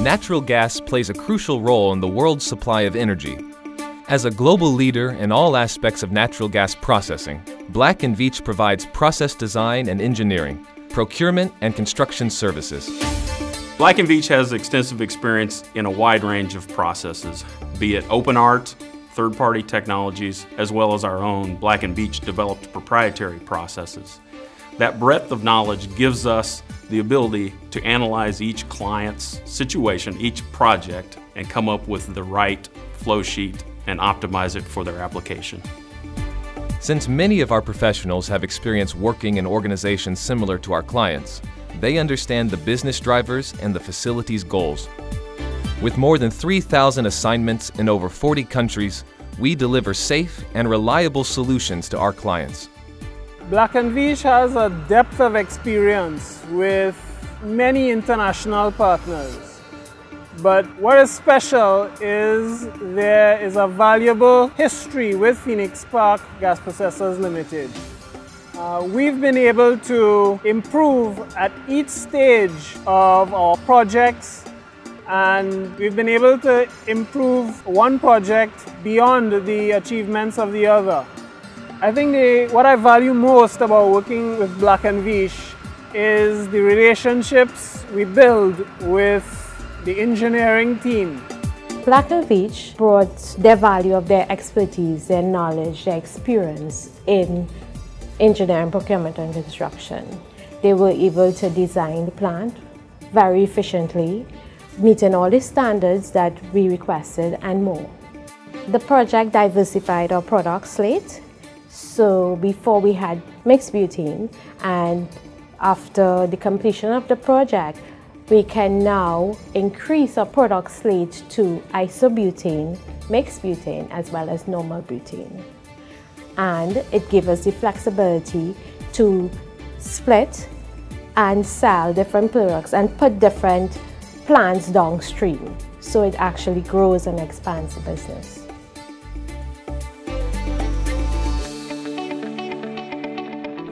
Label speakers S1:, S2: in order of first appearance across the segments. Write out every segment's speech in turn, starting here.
S1: Natural gas plays a crucial role in the world's supply of energy. As a global leader in all aspects of natural gas processing, Black & Veatch provides process design and engineering, procurement and construction services.
S2: Black & Veatch has extensive experience in a wide range of processes, be it open art, third-party technologies, as well as our own Black & Veatch developed proprietary processes. That breadth of knowledge gives us the ability to analyze each client's situation, each project, and come up with the right flow sheet and optimize it for their application.
S1: Since many of our professionals have experience working in organizations similar to our clients, they understand the business drivers and the facility's goals. With more than 3,000 assignments in over 40 countries, we deliver safe and reliable solutions to our clients.
S3: Black & Veatch has a depth of experience with many international partners. But what is special is there is a valuable history with Phoenix Park Gas Processors Limited. Uh, we've been able to improve at each stage of our projects and we've been able to improve one project beyond the achievements of the other. I think the, what I value most about working with Black & Veatch is the relationships we build with the engineering team.
S4: Black & Veatch brought their value of their expertise, their knowledge, their experience in engineering, procurement and construction. They were able to design the plant very efficiently, meeting all the standards that we requested and more. The project diversified our product slate so before we had mixed butane and after the completion of the project, we can now increase our product slate to isobutane, mixed butane, as well as normal butane. And it gives us the flexibility to split and sell different products and put different plants downstream. So it actually grows and expands the business.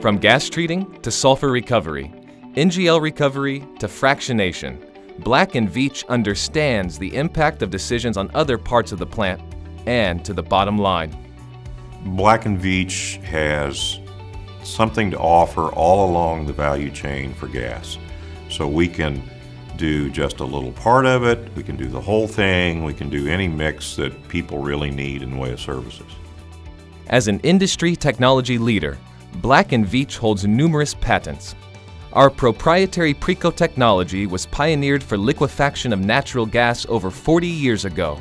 S1: From gas treating to sulfur recovery, NGL recovery to fractionation, Black & Veatch understands the impact of decisions on other parts of the plant and to the bottom line.
S5: Black & Veatch has something to offer all along the value chain for gas. So we can do just a little part of it, we can do the whole thing, we can do any mix that people really need in the way of services.
S1: As an industry technology leader, Black & Veatch holds numerous patents. Our proprietary PRICO technology was pioneered for liquefaction of natural gas over 40 years ago.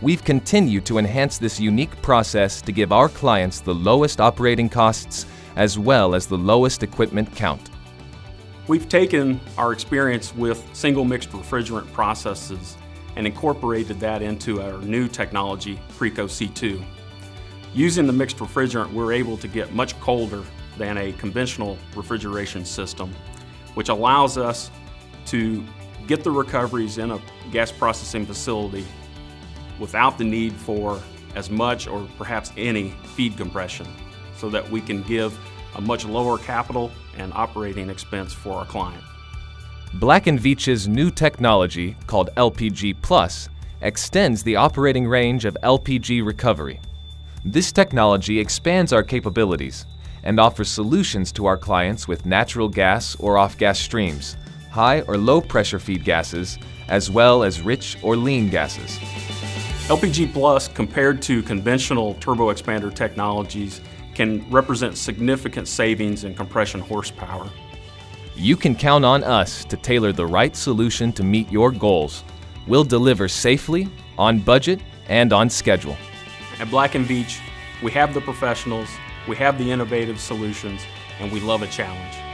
S1: We've continued to enhance this unique process to give our clients the lowest operating costs as well as the lowest equipment count.
S2: We've taken our experience with single mixed refrigerant processes and incorporated that into our new technology, PRICO C2. Using the mixed refrigerant, we're able to get much colder than a conventional refrigeration system, which allows us to get the recoveries in a gas processing facility without the need for as much or perhaps any feed compression so that we can give a much lower capital and operating expense for our client.
S1: Black & Veatch's new technology, called LPG Plus, extends the operating range of LPG recovery. This technology expands our capabilities and offers solutions to our clients with natural gas or off-gas streams, high or low pressure feed gases, as well as rich or lean gases.
S2: LPG Plus, compared to conventional turbo expander technologies, can represent significant savings in compression horsepower.
S1: You can count on us to tailor the right solution to meet your goals. We'll deliver safely, on budget, and on schedule.
S2: At Black & Veatch, we have the professionals, we have the innovative solutions, and we love a challenge.